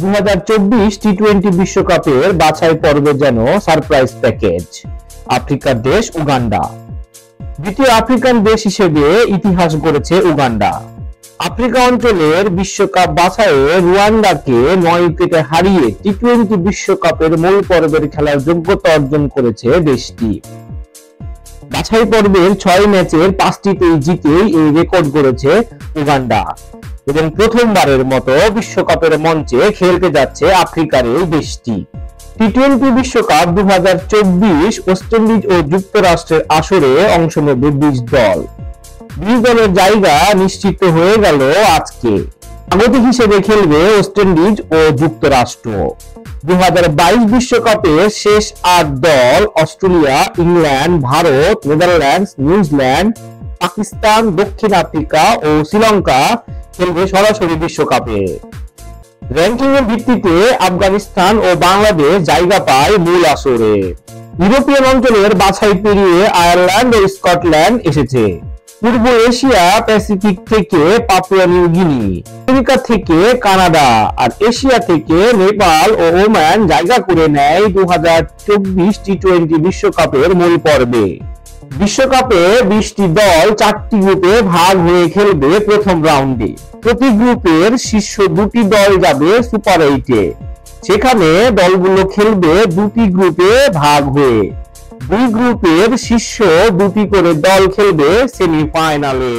দু টি বিশ্বকাপের বাছাই পর্বে যেন সারপ্রাইজ প্যাকেজ আফ্রিকার দেশ উগান্ডা। দ্বিতীয় আফ্রিকান দেশ হিসেবে ইতিহাস গড়েছে উগান্ডা। আফ্রিকা অঞ্চলের বিশ্বকাপ বাছাইয়ে রুয়ান্ডাকে নয় উইকেটে হারিয়ে টি টোয়েন্টি বিশ্বকাপের মূল পর্বের খেলার যোগ্যতা অর্জন করেছে দেশটি। বাছাই পর্বের ছয় ম্যাচের পাঁচটিতেই জিতে এই রেকর্ড গড়েছে উগান্ডা। এবং প্রথমবারের মতো বিশ্বকাপের মঞ্চে খেলতে যাচ্ছে আফ্রিকার এই দেশটি। টি টোয়েন্টি বিশ্বকাপ দু হাজার চব্বিশ, ওয়েস্ট ইন্ডিজ ও যুক্তরাষ্ট্রের আসরে অংশ নেবে বিশ দল। বিশ দলের জায়গা নিশ্চিত হয়ে গেল আজকে। স্বাগতিক হিসেবে খেলবে ওয়েস্ট ইন্ডিজ ও যুক্তরাষ্ট্র। দু বিশ্বকাপের শেষ আট দল Australia, England, Bharat, Netherlands, New Zealand, Pakistan, দক্ষিণ আফ্রিকা ও শ্রীলঙ্কা খেলবে সরাসরি বিশ্বকাপে। র্যাঙ্কিং এর ভিত্তিতে আফগানিস্তান ও বাংলাদেশ জায়গা পায় মূল আসরে। ইউরোপিয়ান অঞ্চলের বাছাই পেরিয়ে আয়ারল্যান্ড ও স্কটল্যান্ড এসেছে। পূর্ব এশিয়া প্যাসিফিক থেকে পাপুয়া নিউ গিনি, আমেরিকা থেকে কানাডা আর এশিয়া থেকে নেপাল ও ওমান জায়গা করে নেয় দু হাজার চব্বিশ টি টোয়েন্টি বিশ্বকাপের মূল পর্বে। বিশ্বকাপে বিশটি দল চারটি গ্রুপে ভাগ হয়ে খেলবে প্রথম রাউন্ডে। প্রতি গ্রুপের শীর্ষ দুটি দল যাবে সুপার এইটে। সেখানে দলগুলো খেলবে দুটি গ্রুপে ভাগ হয়ে। দুই গ্রুপের শীর্ষ দুটি করে দল খেলবে সেমিফাইনালে।